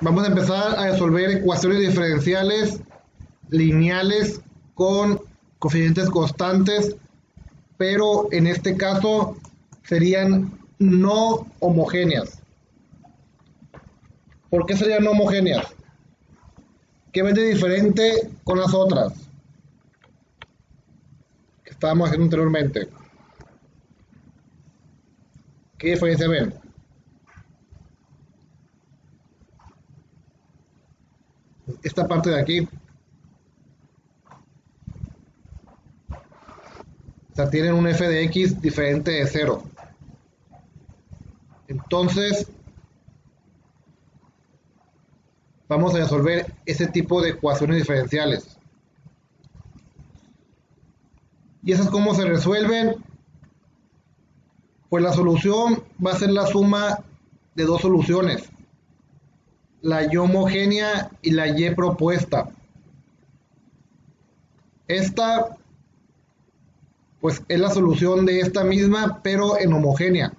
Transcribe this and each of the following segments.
vamos a empezar a resolver ecuaciones diferenciales lineales con coeficientes constantes, pero en este caso serían no homogéneas. ¿Por qué serían no homogéneas? ¿Qué ven de diferente con las otras? Que estábamos haciendo anteriormente. ¿Qué diferencia ven? Esta parte de aquí. O sea, tienen un f de x diferente de 0. Entonces, vamos a resolver ese tipo de ecuaciones diferenciales. ¿Y esas cómo se resuelven? Pues la solución va a ser la suma de dos soluciones, la y homogénea y la y propuesta. Esta, pues es la solución de esta misma, pero en homogénea.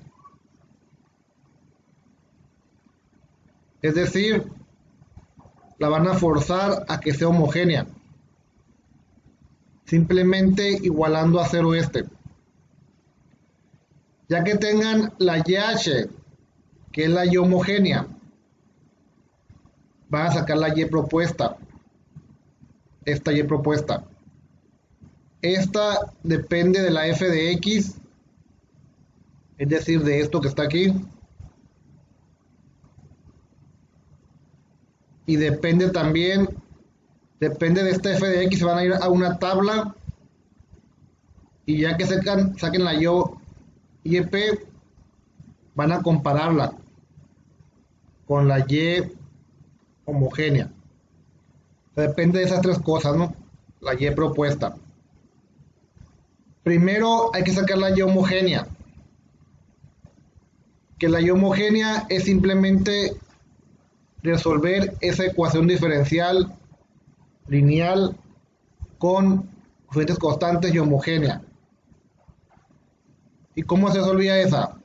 Es decir, la van a forzar a que sea homogénea. Simplemente igualando a cero este. Ya que tengan la YH, que es la Y homogénea, van a sacar la Y propuesta. Esta Y propuesta. Esta depende de la f de x, es decir, de esto que está aquí. Y depende también, depende de esta f de x, van a ir a una tabla. Y ya que sacan, saquen la yo YP, van a compararla con la Y homogénea. Depende de esas tres cosas, ¿no? La Y propuesta. Primero hay que sacar la Y homogénea. Que la Y homogénea es simplemente resolver esa ecuación diferencial lineal con coeficientes constantes y homogénea. ¿Y cómo se resolvía esa?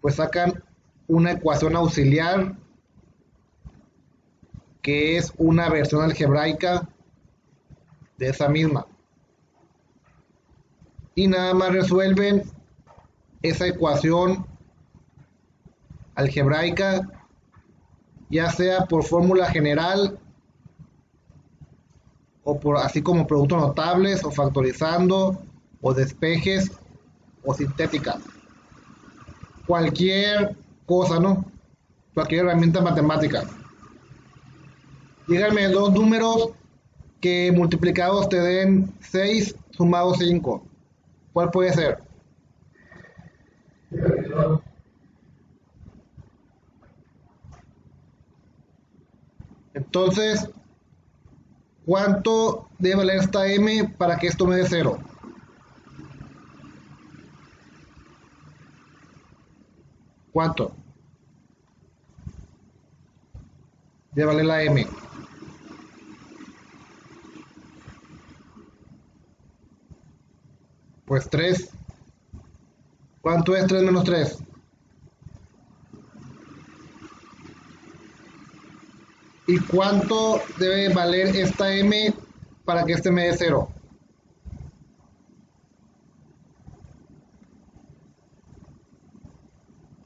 Pues sacan una ecuación auxiliar que es una versión algebraica de esa misma. Y nada más resuelven esa ecuación algebraica, ya sea por fórmula general o por así como productos notables o factorizando o despejes o sintéticas. Cualquier cosa, ¿no? Cualquier herramienta matemática. Díganme dos números que multiplicados te den 6 sumado 5. ¿Cuál puede ser? Entonces, ¿cuánto debe valer esta m para que esto me dé 0? ¿Cuánto? Debe valer la m. Pues 3. ¿Cuánto es 3 menos 3? ¿Y cuánto debe valer esta m para que este me dé 0?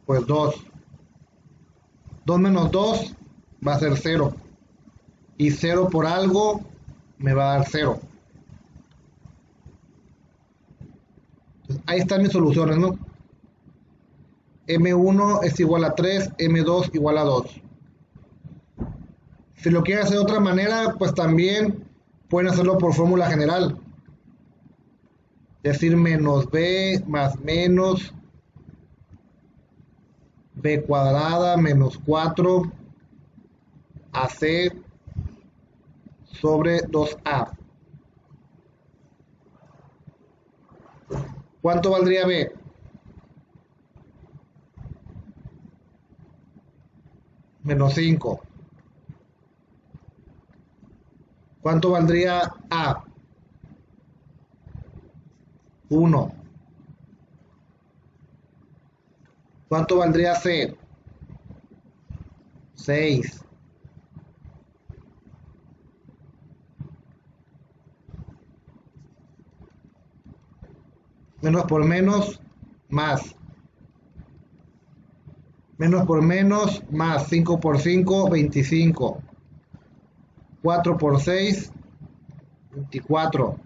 Pues 2. 2 menos 2 va a ser 0. Y 0 por algo me va a dar 0. Ahí están mis soluciones, ¿no? M1 es igual a 3, M2 igual a 2. Si lo quieren hacer de otra manera, pues también pueden hacerlo por fórmula general. Decir menos B más menos B cuadrada menos 4 AC sobre 2A. ¿Cuánto valdría B? Menos 5. ¿Cuánto valdría A? 1. ¿Cuánto valdría C? 6. Menos por menos, más. Menos por menos, más. 5 por 5, 25. 4 por 6, 24.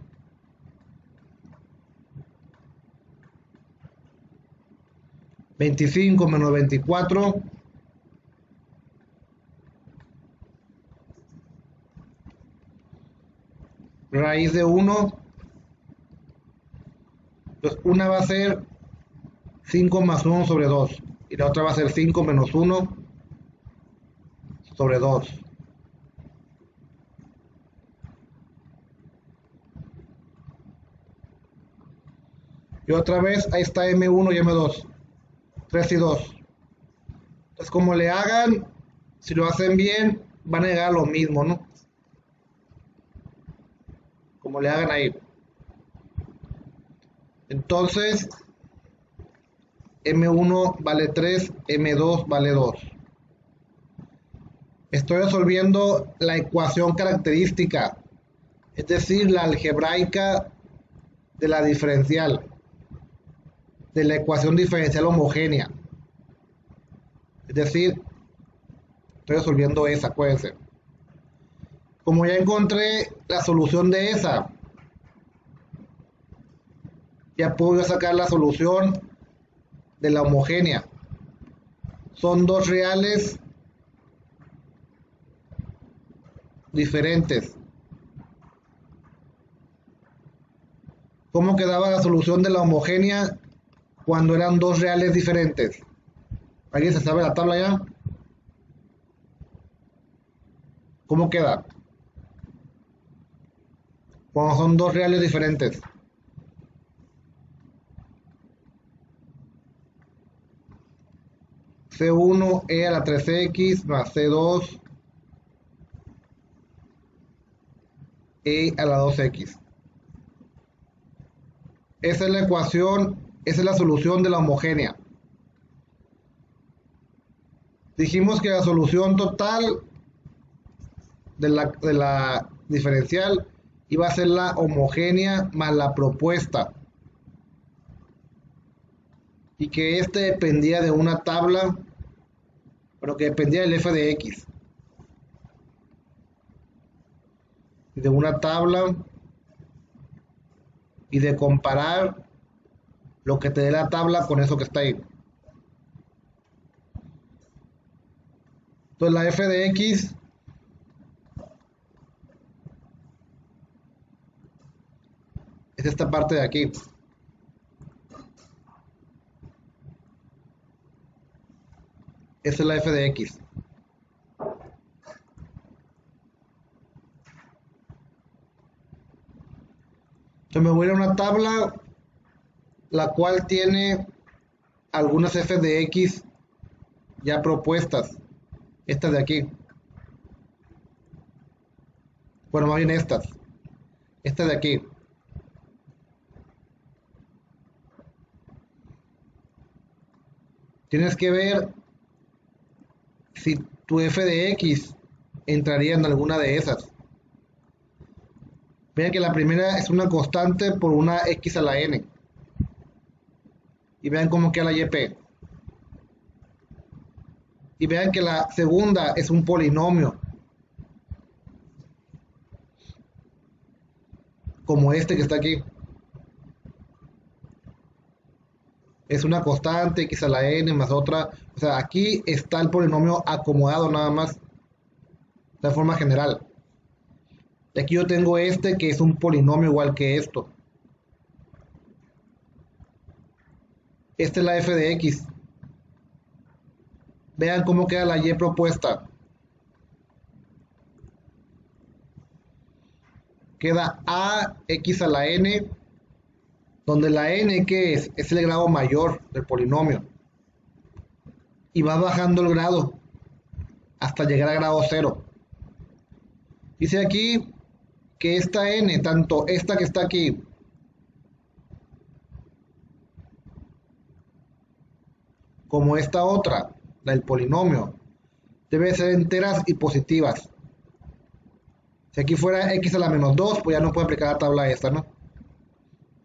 Veinticinco menos veinticuatro. Raíz de uno. Entonces, una va a ser 5 más 1 sobre 2. Y la otra va a ser 5 menos 1 sobre 2. Y otra vez, ahí está M1 y M2. 3 y 2. Entonces, como le hagan, si lo hacen bien, van a llegar a lo mismo, ¿no? Como le hagan ahí. Entonces, M1 vale 3, M2 vale 2. Estoy resolviendo la ecuación característica, es decir, la algebraica de la diferencial, de la ecuación diferencial homogénea. Es decir, estoy resolviendo esa, acuérdense. Como ya encontré la solución de esa, ya puedo sacar la solución de la homogénea. Son dos reales diferentes. ¿Cómo quedaba la solución de la homogénea cuando eran dos reales diferentes? ¿Alguien se sabe la tabla ya? ¿Cómo queda? Cuando son dos reales diferentes. C1 e a la 3x más C2 e a la 2x. Esa es la ecuación, esa es la solución de la homogénea. Dijimos que la solución total de la, de la diferencial iba a ser la homogénea más la propuesta. Y que este dependía de una tabla pero que dependía del f de x. De una tabla y de comparar lo que te dé la tabla con eso que está ahí. Entonces la f de x es esta parte de aquí. La f de x. Entonces me voy a una tabla la cual tiene algunas f de x ya propuestas. Estas de aquí. Bueno, más bien estas. Esta de aquí. Tienes que ver si tu f de x entraría en alguna de esas. Vean que la primera es una constante por una x a la n. Y vean cómo queda la YP. Y vean que la segunda es un polinomio. Como este que está aquí. es una constante, x a la n más otra. Aquí está el polinomio acomodado nada más, de forma general. Y aquí yo tengo este que es un polinomio igual que esto. Esta es la f de x. Vean cómo queda la y propuesta. Queda a x a la n donde la n que es, es el grado mayor del polinomio. Y va bajando el grado hasta llegar a grado cero. Dice aquí que esta n, tanto esta que está aquí, como esta otra, la del polinomio, debe ser enteras y positivas. Si aquí fuera x a la menos 2, pues ya no puede aplicar la tabla esta, ¿no?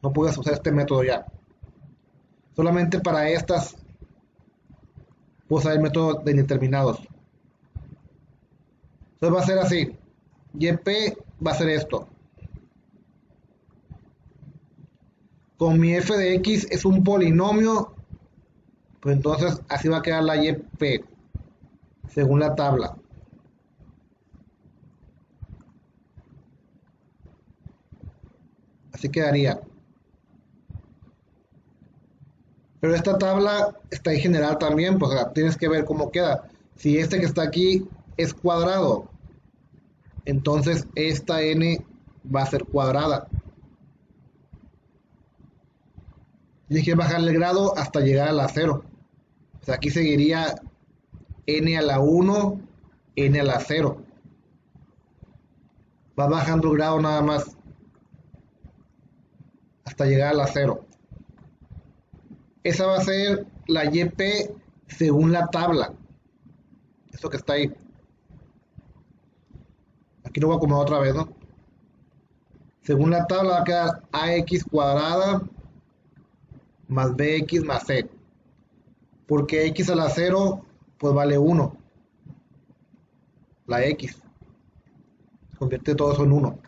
No puedes usar este método ya. Solamente para estas usar el método de indeterminados. Entonces va a ser así. YP va a ser esto. Con mi f de x es un polinomio, pues entonces así va a quedar la YP, según la tabla. Así quedaría. Pero esta tabla está en general también, pues tienes que ver cómo queda. Si este que está aquí es cuadrado, entonces esta n va a ser cuadrada. Tienes que bajar el grado hasta llegar a la 0. O sea, aquí seguiría n a la 1, n a la 0. Va bajando el grado nada más hasta llegar a la 0. Esa va a ser la YP según la tabla. Eso que está ahí. Aquí lo voy a acomodar otra vez, ¿no? Según la tabla va a quedar AX cuadrada más BX más C. Porque X a la 0, pues vale 1. La X. Convierte todo eso en 1.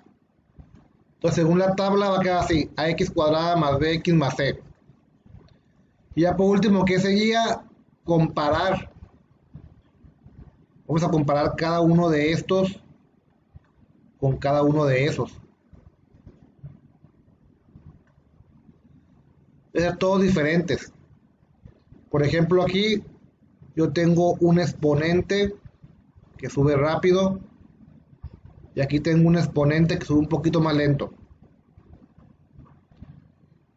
Entonces, según la tabla va a quedar así, ax cuadrada más bx más c. Y ya por último, ¿qué seguía? Comparar. Vamos a comparar cada uno de estos con cada uno de esos. ser todos diferentes. Por ejemplo, aquí yo tengo un exponente que sube rápido y aquí tengo un exponente que sube un poquito más lento.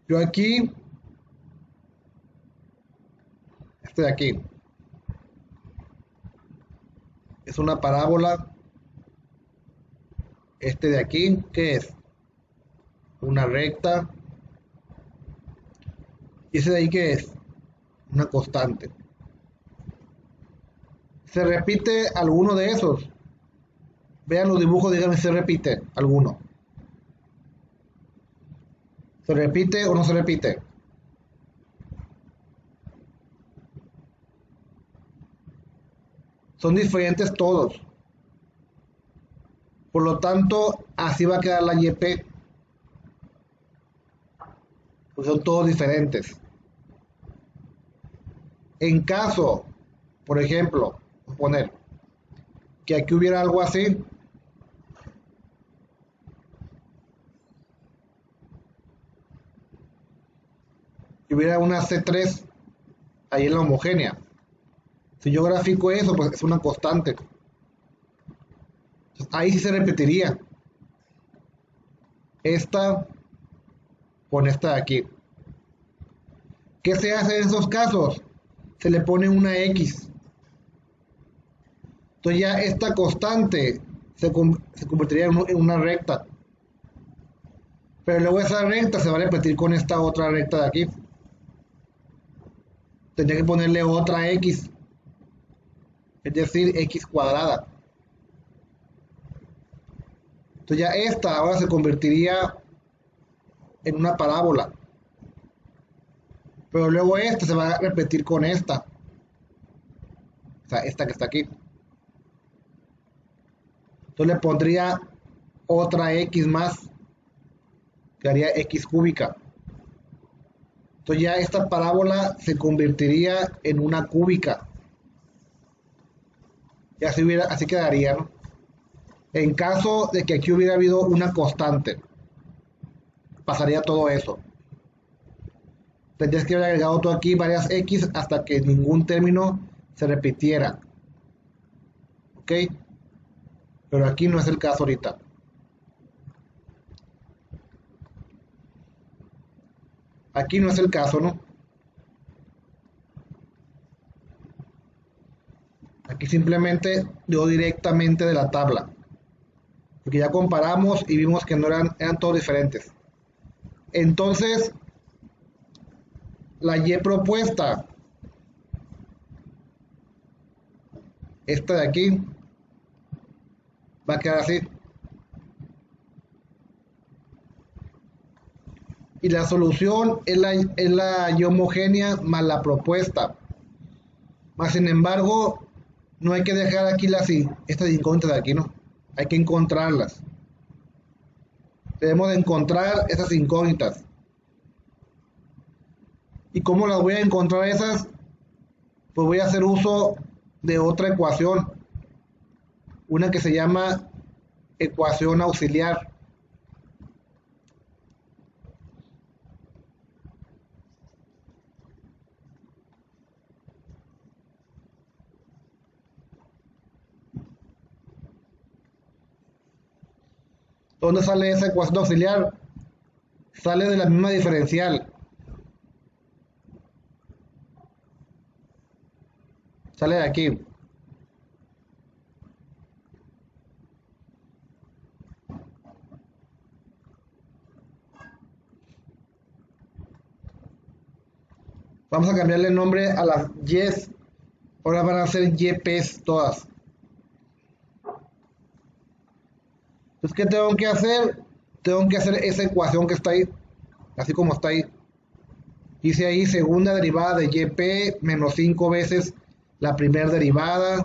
Yo aquí, este de aquí, es una parábola. Este de aquí, ¿qué es? Una recta. ¿Y ese de ahí qué es? Una constante. ¿Se repite alguno de esos? Vean los dibujos, díganme si se repite alguno. ¿Se repite o no se repite? Son diferentes todos. Por lo tanto, así va a quedar la YP. Pues son todos diferentes. En caso, por ejemplo, poner que aquí hubiera algo así, hubiera una C3 ahí en la homogénea. Si yo grafico eso, pues es una constante. ahí sí se repetiría. Esta con esta de aquí. ¿Qué se hace en esos casos? Se le pone una X. Entonces ya esta constante se, convertiría en una recta. Pero luego esa recta se va a repetir con esta otra recta de aquí tendría que ponerle otra x, es decir, x cuadrada. Entonces ya esta ahora se convertiría en una parábola. Pero luego esta se va a repetir con esta. O sea, esta que está aquí. Entonces le pondría otra x más, que haría x cúbica. Entonces ya esta parábola se convertiría en una cúbica. Y así, hubiera, así quedaría, ¿no? En caso de que aquí hubiera habido una constante, pasaría todo eso. Tendrías que haber agregado todo aquí varias X hasta que ningún término se repitiera. ¿Ok? Pero aquí no es el caso ahorita. Aquí no es el caso, ¿no? Aquí simplemente dio directamente de la tabla. Porque ya comparamos y vimos que no eran, eran todos diferentes. Entonces, la Y propuesta esta de aquí va a quedar así. Y la solución es la, es la y homogénea más la propuesta. Más sin embargo, no hay que dejar aquí las estas incógnitas de aquí, ¿no? Hay que encontrarlas. Debemos de encontrar esas incógnitas. ¿Y cómo las voy a encontrar esas? Pues voy a hacer uso de otra ecuación. Una que se llama ecuación auxiliar. ¿Dónde sale esa ecuación auxiliar? Sale de la misma diferencial. Sale de aquí. Vamos a cambiarle el nombre a las Yes. Ahora van a ser YPs todas. Entonces, ¿qué tengo que hacer? Tengo que hacer esa ecuación que está ahí, así como está ahí. Hice ahí segunda derivada de YP menos 5 veces la primera derivada.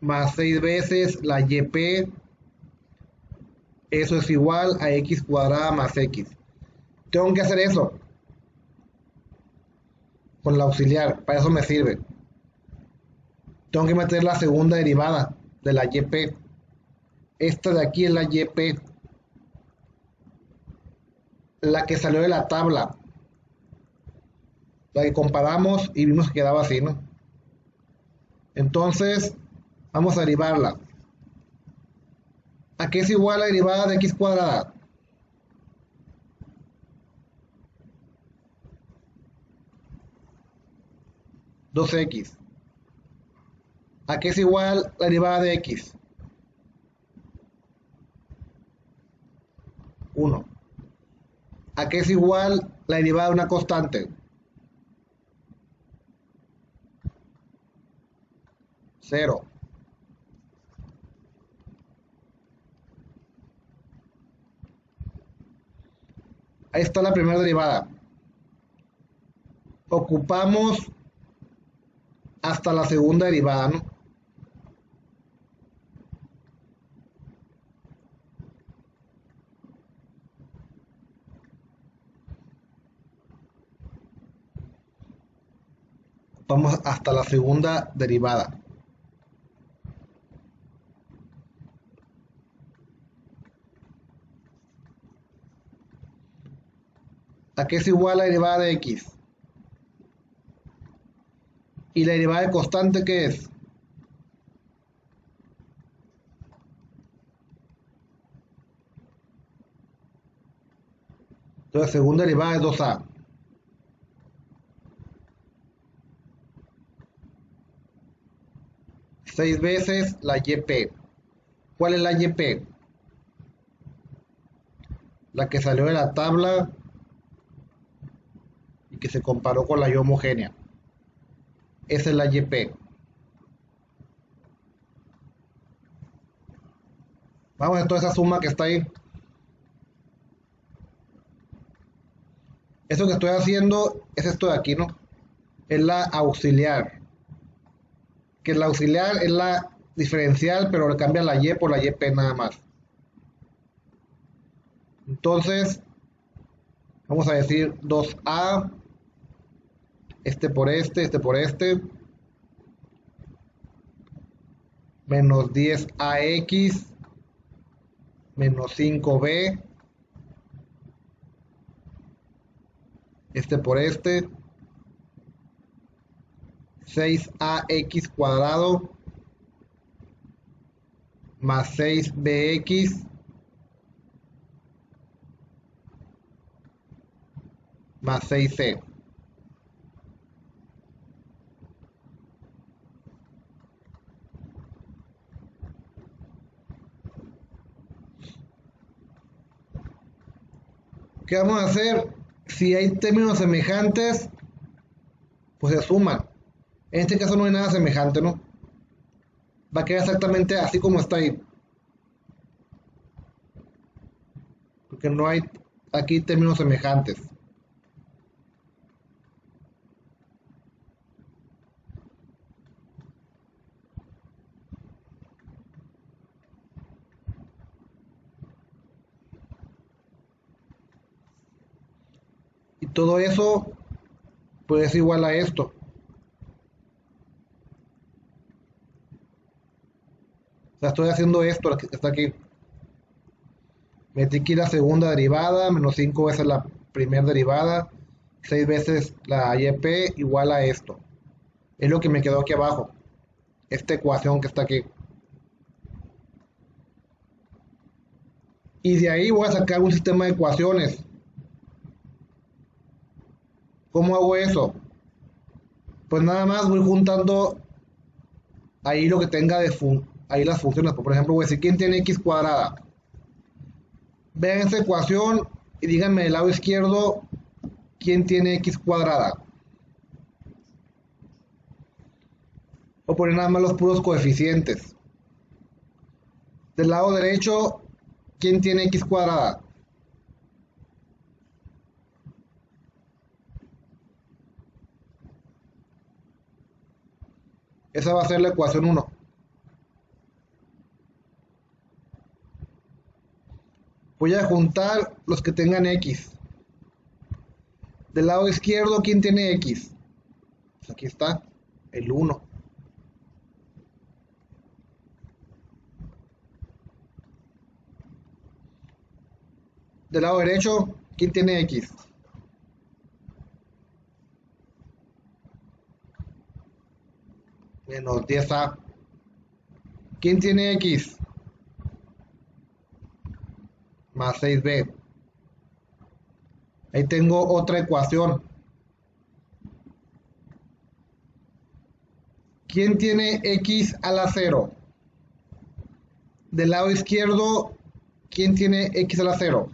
Más 6 veces la YP. Eso es igual a X cuadrada más X. Tengo que hacer eso con la auxiliar, para eso me sirve. Tengo que meter la segunda derivada de la YP. Esta de aquí es la YP. La que salió de la tabla. La que comparamos y vimos que quedaba así, ¿no? Entonces, vamos a derivarla. ¿A qué es igual la derivada de x cuadrada? 2x. ¿A qué es igual la derivada de x? 1. ¿A qué es igual la derivada de una constante? 0. Ahí está la primera derivada. Ocupamos hasta la segunda derivada, ¿no? Vamos hasta la segunda derivada. ¿A qué es igual la derivada de x? ¿Y la derivada de constante qué es? Entonces, segunda derivada es 2a. Seis veces la YP. ¿Cuál es la YP? La que salió de la tabla y que se comparó con la Y homogénea. Es la YP. Vamos a toda esa suma que está ahí. Eso que estoy haciendo es esto de aquí, ¿no? Es la auxiliar. Que la auxiliar es la diferencial, pero le cambia la Y por la YP nada más. Entonces, vamos a decir 2A este por este, este por este, menos 10ax, menos 5b, este por este, 6ax cuadrado, más 6bx, más 6c. ¿Qué vamos a hacer? si hay términos semejantes, pues se suman. En este caso no hay nada semejante, ¿no? Va a quedar exactamente así como está ahí. Porque no hay aquí términos semejantes. Todo eso pues es igual a esto. O sea, estoy haciendo esto que está aquí. Metí aquí la segunda derivada, menos 5 veces la primera derivada, 6 veces la YP igual a esto. Es lo que me quedó aquí abajo. Esta ecuación que está aquí. Y de ahí voy a sacar un sistema de ecuaciones. ¿Cómo hago eso? Pues nada más voy juntando ahí lo que tenga de ahí las funciones. Por ejemplo, voy a decir quién tiene x cuadrada. Vean esta ecuación y díganme del lado izquierdo quién tiene x cuadrada. O poner nada más los puros coeficientes. Del lado derecho, ¿quién tiene x cuadrada? Esa va a ser la ecuación 1. Voy a juntar los que tengan X. Del lado izquierdo, ¿quién tiene X? Pues aquí está, el 1. Del lado derecho, ¿quién tiene X? Menos 10A. ¿Quién tiene X? más 6b. Ahí tengo otra ecuación. ¿Quién tiene x a la 0? Del lado izquierdo, ¿quién tiene x a la 0?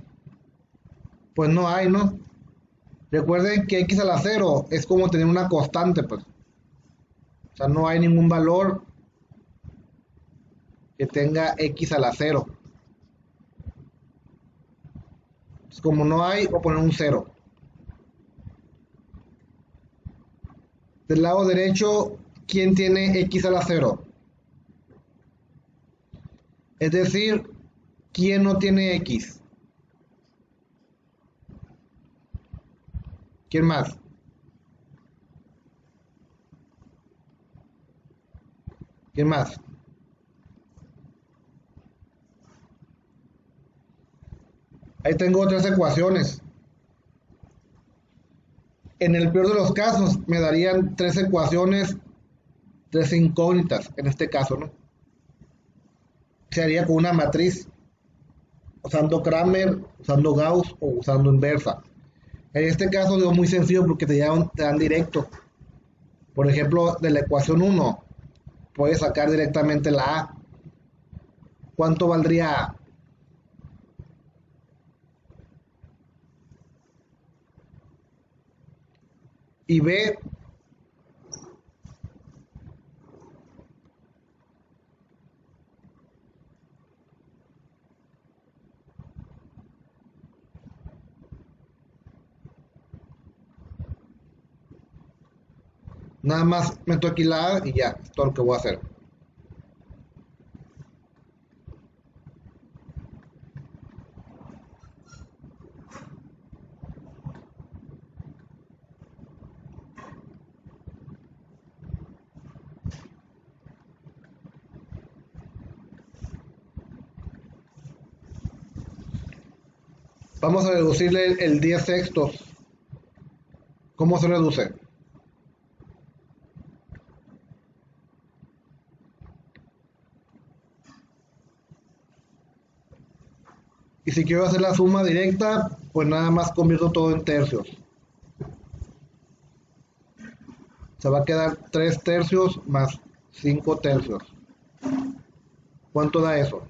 Pues no hay, ¿no? Recuerden que x a la 0 es como tener una constante, pues. Sea, no hay ningún valor que tenga x a la 0. como no hay, voy a poner un 0. Del lado derecho, ¿quién tiene x a la 0? Es decir, ¿quién no tiene x? ¿Quién más? ¿Quién más? Ahí tengo otras ecuaciones. En el peor de los casos, me darían tres ecuaciones, tres incógnitas, en este caso, ¿no? Se haría con una matriz, usando Kramer, usando Gauss o usando inversa. En este caso es muy sencillo porque te, te dan directo. Por ejemplo, de la ecuación 1, puedes sacar directamente la A. ¿Cuánto valdría A? y ve Nada más meto aquí la A y ya, es todo lo que voy a hacer. Vamos a reducirle el 10 sextos. ¿Cómo se reduce? Y si quiero hacer la suma directa, pues nada más convierto todo en tercios. Se va a quedar 3 tercios más 5 tercios. ¿Cuánto da eso?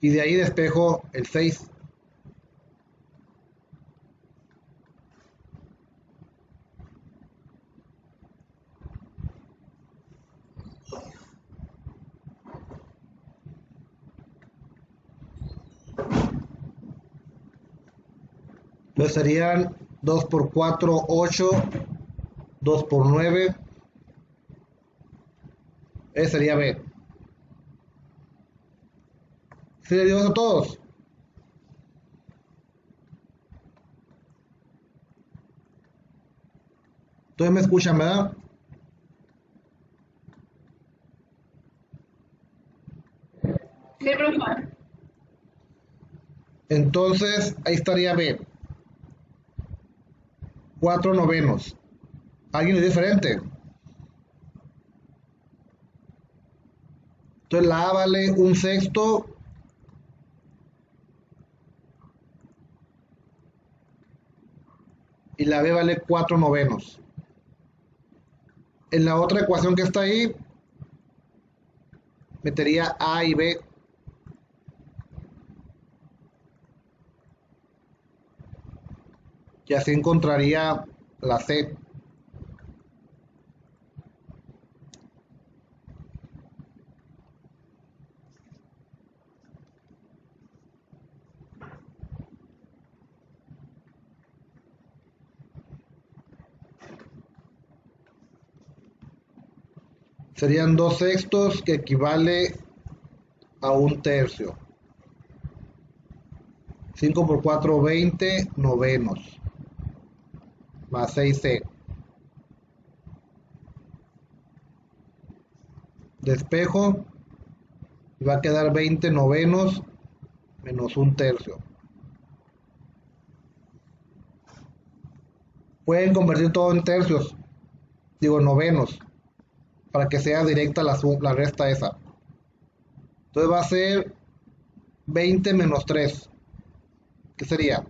y de ahí despejo el 6. Entonces serían 2 por 4, 8, 2 por 9. Ese sería B. ¿Sí le dio a todos? Entonces me escuchan, ¿verdad? Entonces ahí estaría B. 4 novenos. ¿Alguien es diferente? Entonces la A vale un sexto. Y la B vale 4 novenos. En la otra ecuación que está ahí, metería A y B. Y así encontraría la C. Serían dos sextos que equivale a un tercio. 5 por 4, 20 novenos. Más 6C. Despejo. Va a quedar 20 novenos menos un tercio. Pueden convertir todo en tercios. Digo, novenos para que sea directa la, la resta esa. Entonces va a ser 20 menos 3. ¿Qué sería?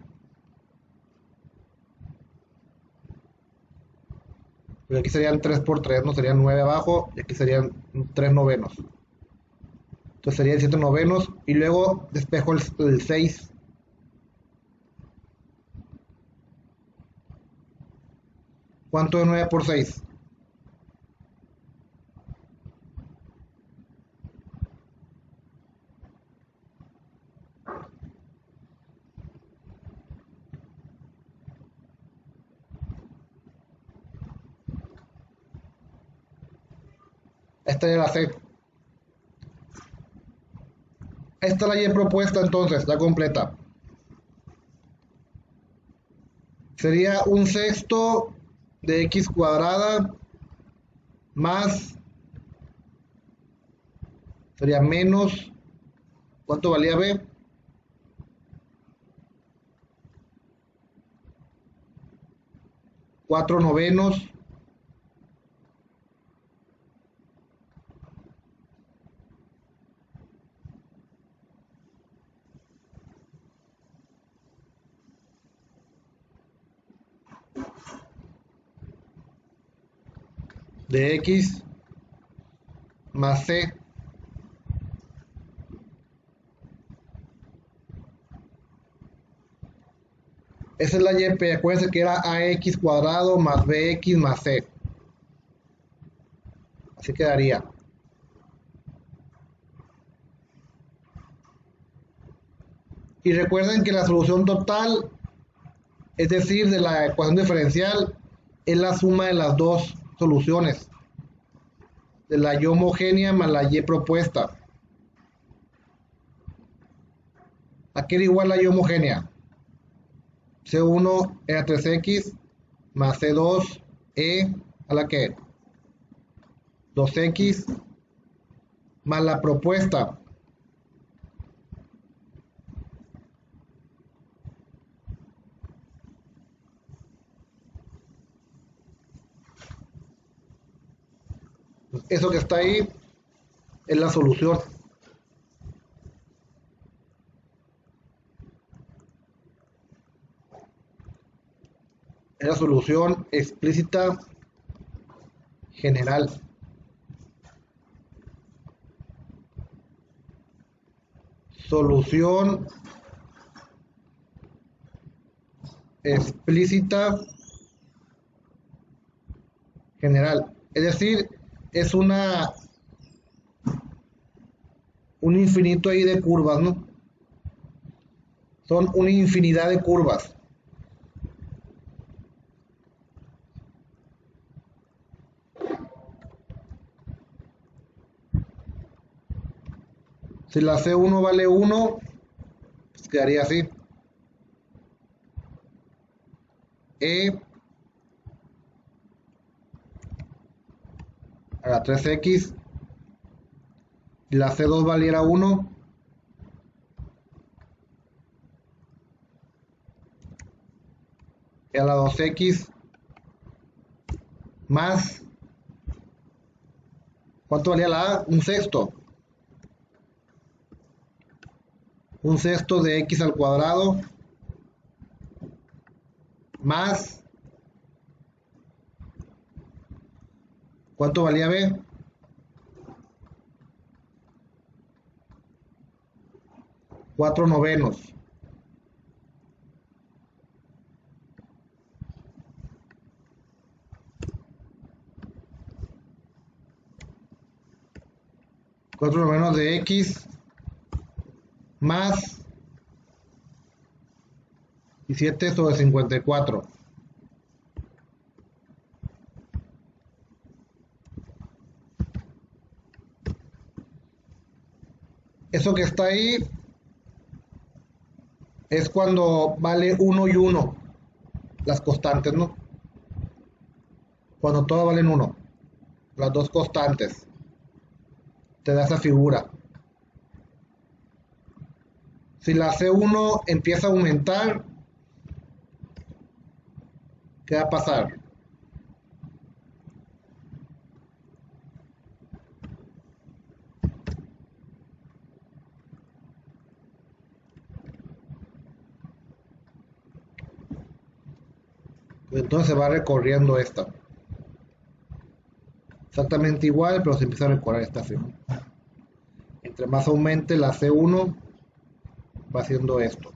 Pues aquí serían 3 por 3, no serían 9 abajo, y aquí serían 3 novenos. Entonces serían 7 novenos, y luego despejo el, el 6. ¿Cuánto es 9 por 6? Esta es la C. Esta es la Y propuesta entonces, la completa. Sería un sexto de X cuadrada más, sería menos, ¿cuánto valía B? Cuatro novenos de X más C Esa es la YP, acuérdense que era AX cuadrado más BX más C. Así quedaría. Y recuerden que la solución total, es decir, de la ecuación diferencial, es la suma de las dos soluciones de la Y homogénea más la Y propuesta. ¿A qué era igual la Y homogénea? C1 era 3X más C2 E a la que 2X más la propuesta eso que está ahí es la solución. Es la solución explícita general. solución explícita general. Es decir, es una un infinito ahí de curvas, ¿no? Son una infinidad de curvas. Si la C1 vale 1, pues quedaría así. E la 3X y la C2 valiera 1, y a la 2X más, ¿cuánto valía la A? Un sexto. Un sexto de X al cuadrado más ¿cuánto valía B? Cuatro novenos. Cuatro novenos de X más y 7 sobre 54. Eso que está ahí es cuando vale 1 y 1 las constantes, ¿no? Cuando todas valen 1, las dos constantes. Te da esa figura. Si la C1 empieza a aumentar, ¿Qué va a pasar? Pues entonces se va recorriendo esta. Exactamente igual, pero se empieza a recorrer esta figura. Entre más aumente la C1, va haciendo esto.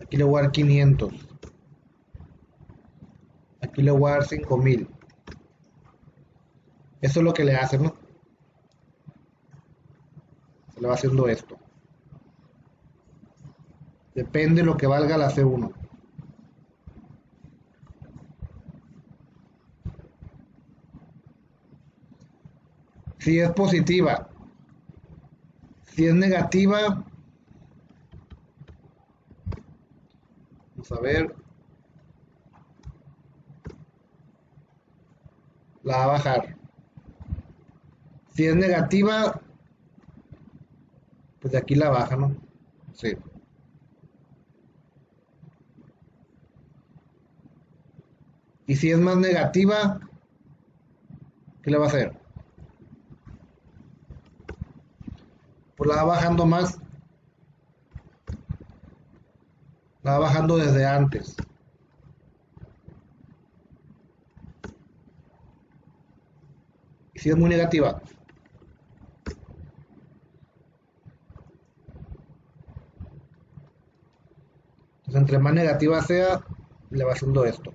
Aquí le voy a dar 500. Aquí le voy a dar 5000. Eso es lo que le hace, ¿no? Le va haciendo esto. Depende de lo que valga la C1. Si es positiva. Si es negativa, a ver. La va a bajar. Si es negativa, pues de aquí la baja, ¿no? Sí. Y si es más negativa, ¿qué le va a hacer? Pues la va bajando más La va bajando desde antes. Y si es muy negativa. Entonces, entre más negativa sea, le va haciendo esto.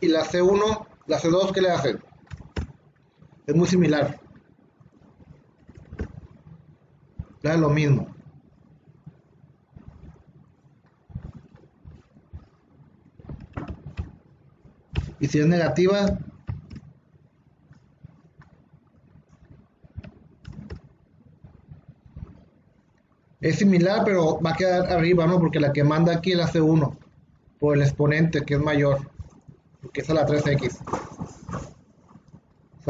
y la C1, la C2, ¿qué le hacen? Es muy similar. Da lo mismo. Y si es negativa, es similar, pero va a quedar arriba, ¿no? Porque la que manda aquí es la C1, por el exponente que es mayor que es la 3X.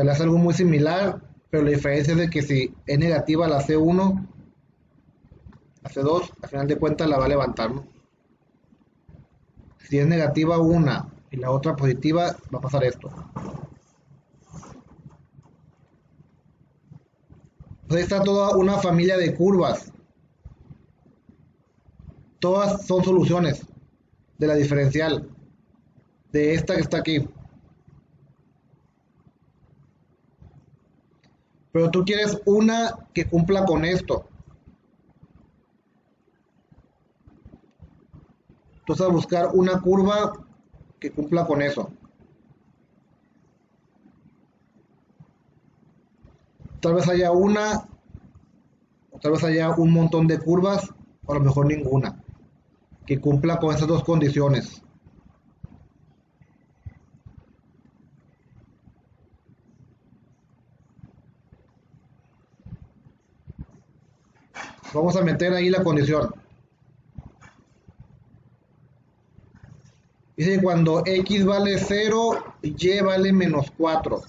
O sea, le algo muy similar, pero la diferencia es de que si es negativa la C1, hace 2, al final de cuentas la va a levantar. Si es negativa una y la otra positiva, va a pasar esto. Pues ahí está toda una familia de curvas. Todas son soluciones de la diferencial. De esta que está aquí. Pero tú quieres una que cumpla con esto. Tú vas a buscar una curva que cumpla con eso. Tal vez haya una, o tal vez haya un montón de curvas, o a lo mejor ninguna, que cumpla con esas dos condiciones. Vamos a meter ahí la condición. Dice que cuando x vale 0, y vale menos 4.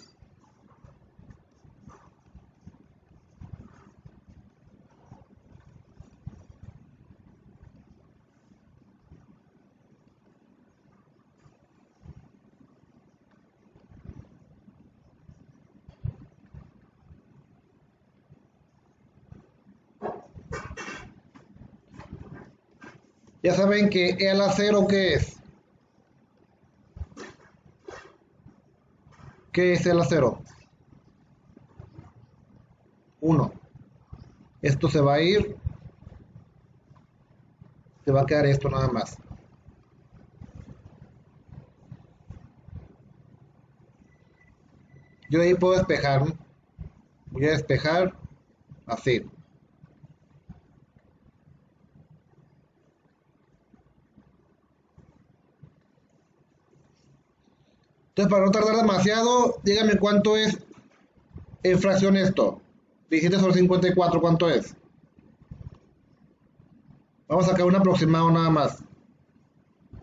Ya saben que E a la 0, ¿qué es? ¿Qué es E a la 0? 1. Esto se va a ir. Se va a quedar esto nada más. Yo ahí puedo despejar. Voy a despejar así. Entonces, para no tardar demasiado, dígame cuánto es en fracción esto. 17 sobre 54, ¿cuánto es? Vamos a sacar un aproximado nada más.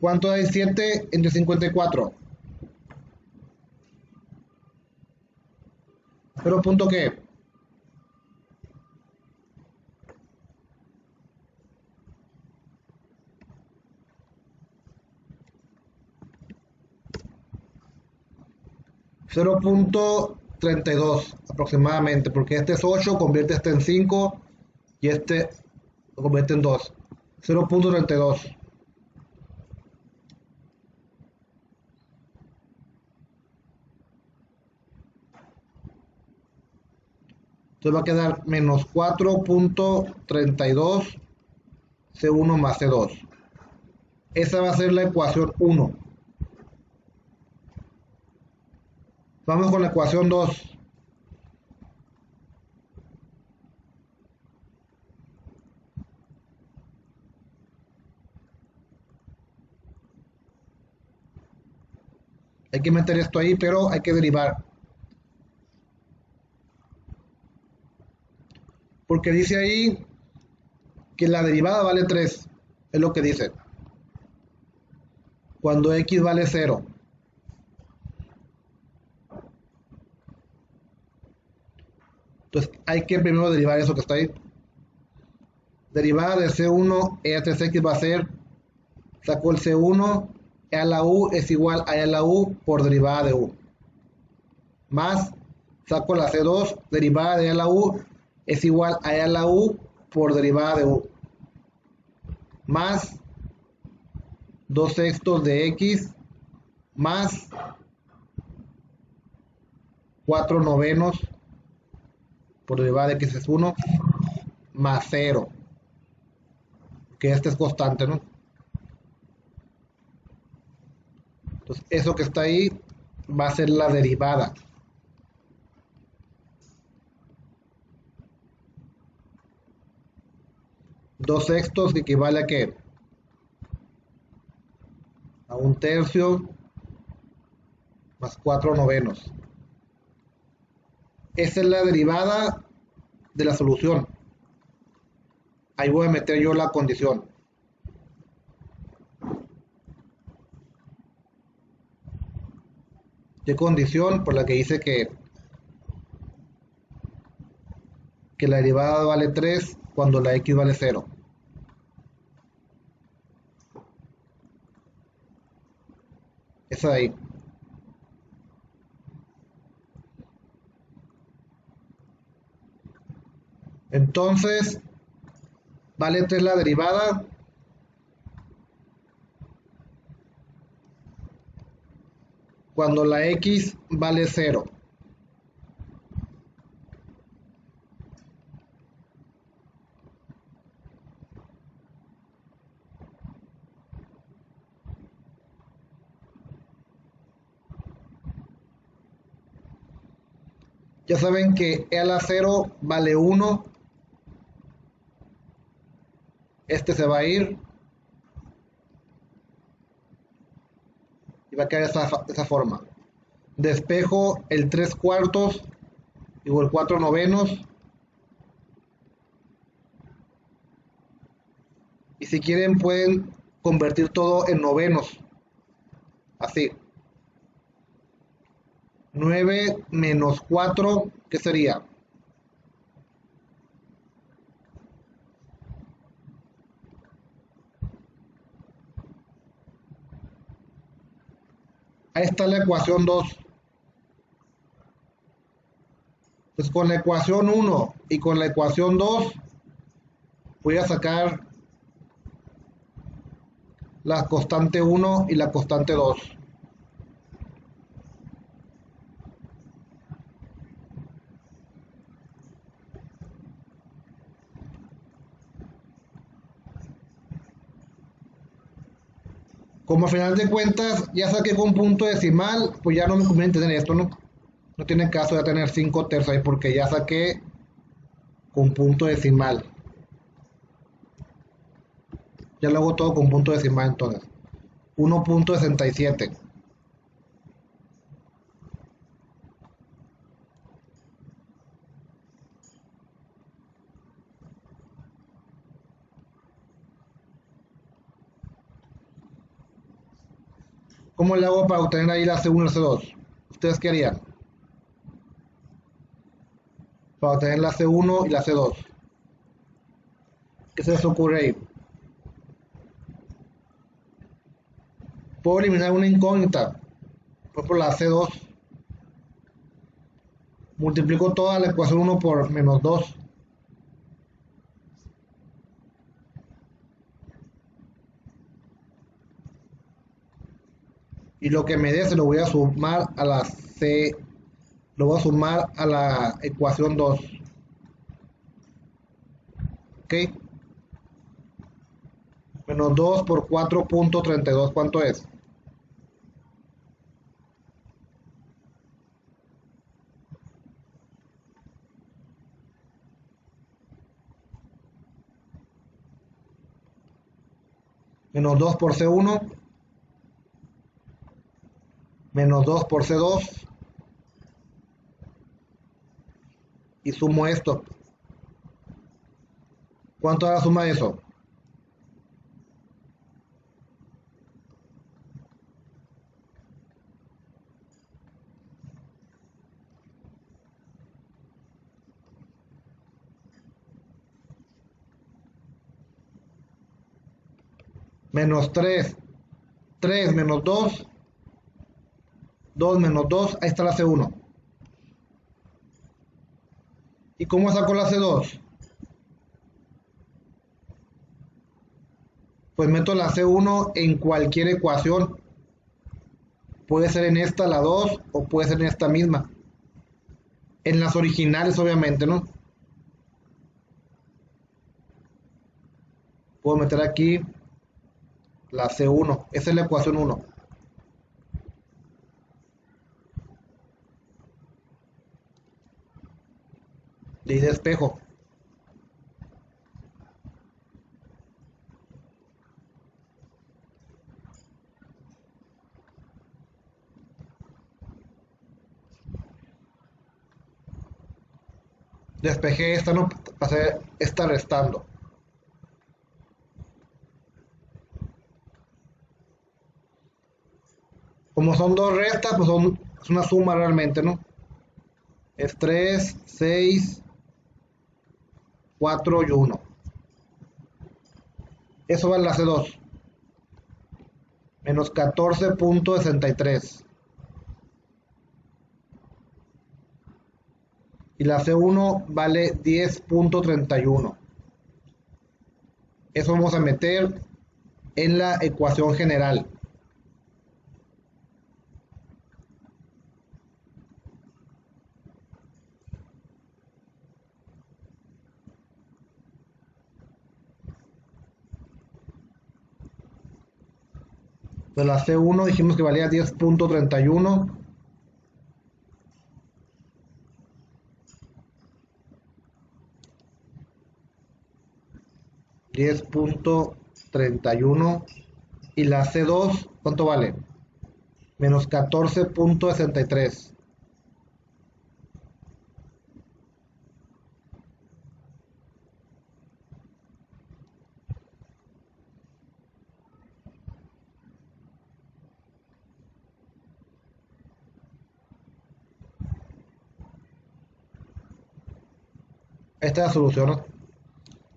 ¿Cuánto es 7 entre 54? ¿Pero punto qué? .32 aproximadamente, porque este es 8, convierte este en 5 y este lo convierte en 2. 0.32. Entonces va a quedar menos 4.32 C1 más C2. Esa va a ser la ecuación 1. Vamos con la ecuación 2. Hay que meter esto ahí, pero hay que derivar. Porque dice ahí que la derivada vale 3. Es lo que dice. Cuando x vale 0. Entonces hay que primero derivar eso que está ahí. Derivada de C1 e a 3x va a ser, saco el C1, e a la U es igual a e a la U por derivada de U. Más, saco la C2, derivada de e a la U es igual a e a la U por derivada de U. Más 2 sextos de X más 4 novenos por derivada de x es 1 más 0 que este es constante ¿no? entonces eso que está ahí va a ser la derivada. Dos sextos equivale a qué a un tercio más cuatro novenos esa es la derivada de la solución. Ahí voy a meter yo la condición. ¿Qué condición? Por la que dice que, que la derivada vale 3 cuando la x vale 0. Esa de ahí. Entonces, vale 3 la derivada. Cuando la x vale 0. Ya saben que E a la 0 vale 1. Este se va a ir. Y va a quedar esa, esa forma. Despejo el 3 cuartos o el 4 novenos. Y si quieren pueden convertir todo en novenos. Así. 9 menos 4, ¿qué sería? Ahí está la ecuación 2. Pues con la ecuación 1 y con la ecuación 2 voy a sacar la constante 1 y la constante 2. Como a final de cuentas ya saqué con punto decimal, pues ya no me conviene tener esto, ¿no? No tiene caso ya tener 5 tercios ahí porque ya saqué con punto decimal. Ya lo hago todo con punto decimal entonces. 1.67. ¿Cómo le hago para obtener ahí la C1 y la C2? ¿Ustedes qué harían? Para obtener la C1 y la C2. ¿Qué se les ocurre ahí? Puedo eliminar una incógnita. Por ejemplo, la C2. Multiplico toda la ecuación 1 por menos 2. Y lo que me dé se lo voy a sumar a la C, lo voy a sumar a la ecuación 2. ¿Ok? Menos 2 por 4.32, ¿cuánto es? Menos 2 por C1 menos 2 por C2 y sumo esto. ¿Cuánto la suma eso? Menos 3. 3 menos 2 2 menos 2, ahí está la C1. ¿Y cómo saco la C2? Pues meto la C1 en cualquier ecuación. Puede ser en esta la 2 o puede ser en esta misma. En las originales obviamente, ¿no? Puedo meter aquí la C1. Esa es la ecuación 1. Ley de espejo. Despejé esta, no pasé esta restando. Como son dos restas, pues son, es una suma realmente, ¿no? Es 3, 6, 4 y 1. Eso vale la C2. Menos menos 14.63. Y la C1 vale 10.31. Eso vamos a meter en la ecuación general. De la C1 dijimos que valía 10.31. $10.31 y la C2, ¿cuánto vale? Menos 14.63. Esta es la solución.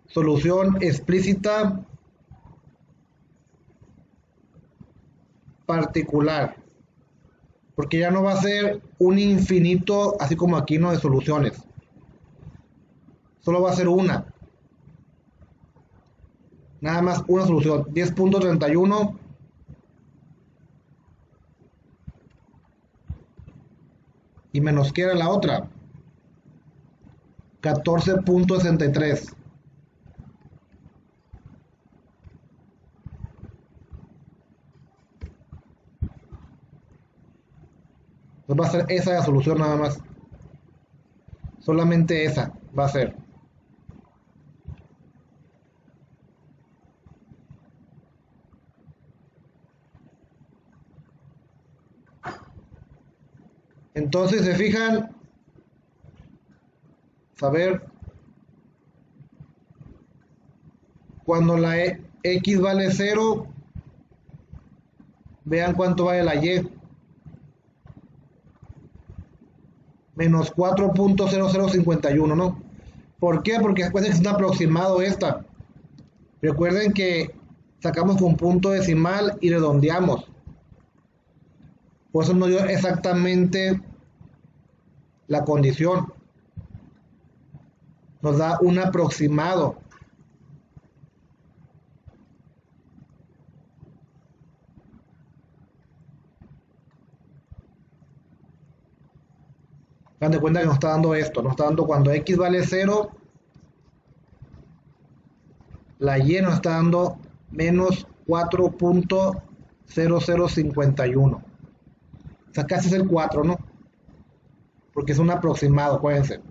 Solución explícita particular. Porque ya no va a ser un infinito, así como aquí, no de soluciones. Solo va a ser una. Nada más una solución. 10.31. Y menos que era la otra. 14.63. Pues va a ser esa la solución nada más. Solamente esa va a ser. Entonces, se fijan, saber cuando la e, X vale 0, vean cuánto vale la Y. Menos 4.0051, ¿no? ¿Por qué? Porque después es un aproximado esta. Recuerden que sacamos un punto decimal y redondeamos. Por eso no dio exactamente la condición. Nos da un aproximado. Dan de cuenta que nos está dando esto. Nos está dando cuando x vale 0, la y nos está dando menos 4.0051. O sea, casi es el 4, ¿no? Porque es un aproximado, acuérdense.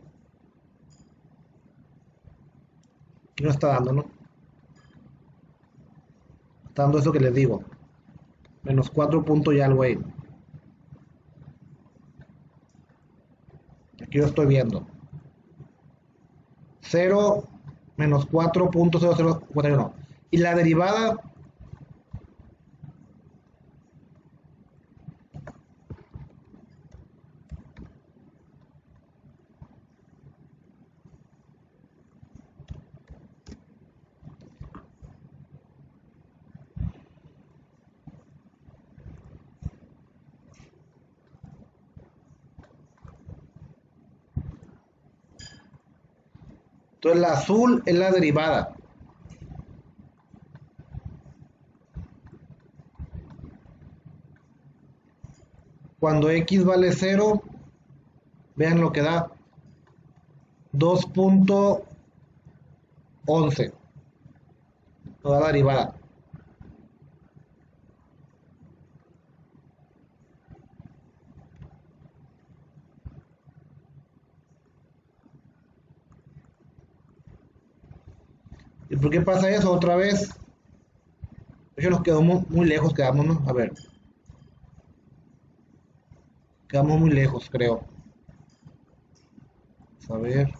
Aquí no está dando, ¿no? Está dando eso que les digo. Menos 4 puntos y algo ahí. Aquí lo estoy viendo. 0 menos 4.0041. Y la derivada Entonces la azul es la derivada. Cuando x vale 0, vean lo que da. 2.11. Toda la derivada. ¿Y por qué pasa eso otra vez? Eso nos quedó muy, lejos, quedamos, ¿no? A ver. Quedamos muy lejos, creo. A ver.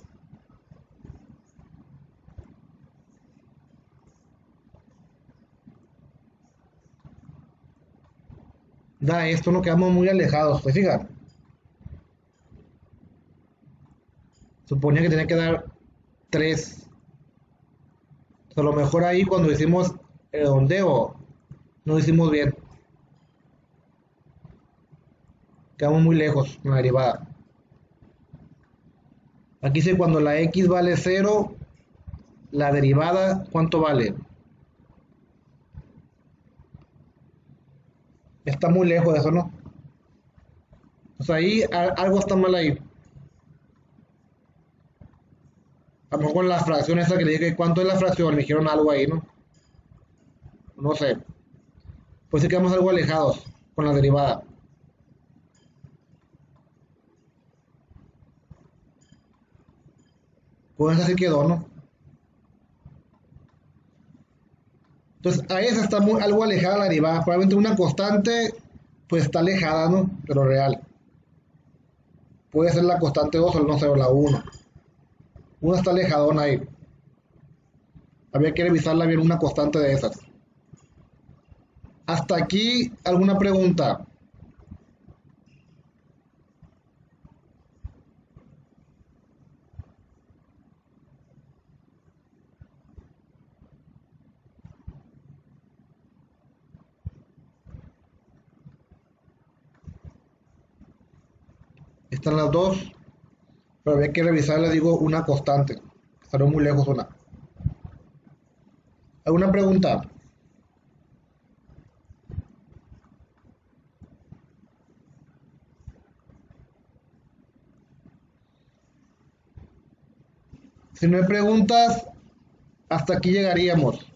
Da esto, no quedamos muy alejados, ¿se fijan? Suponía que tenía que dar 3 a lo mejor ahí cuando hicimos el ondeo, no hicimos bien. Quedamos muy lejos en la derivada. Aquí dice cuando la x vale 0, la derivada, ¿cuánto vale? Está muy lejos de eso, ¿no? Pues ahí algo está mal ahí. A lo mejor la fracción esa que le dije, ¿cuánto es la fracción? Me dijeron algo ahí, ¿no? No sé. Pues sí quedamos algo alejados con la derivada. Pues esa sí quedó, ¿no? Entonces, a esa está muy, algo alejada la derivada. Probablemente una constante, pues está alejada, ¿no? Pero real. Puede ser la constante 2 o no sé, o la 1. Una está alejadona ahí. Había que revisarla bien una constante de esas. Hasta aquí, ¿alguna pregunta? Están las dos, pero había que revisar, les digo, una constante. Estará muy lejos una. ¿Alguna pregunta? Si no hay preguntas, hasta aquí llegaríamos.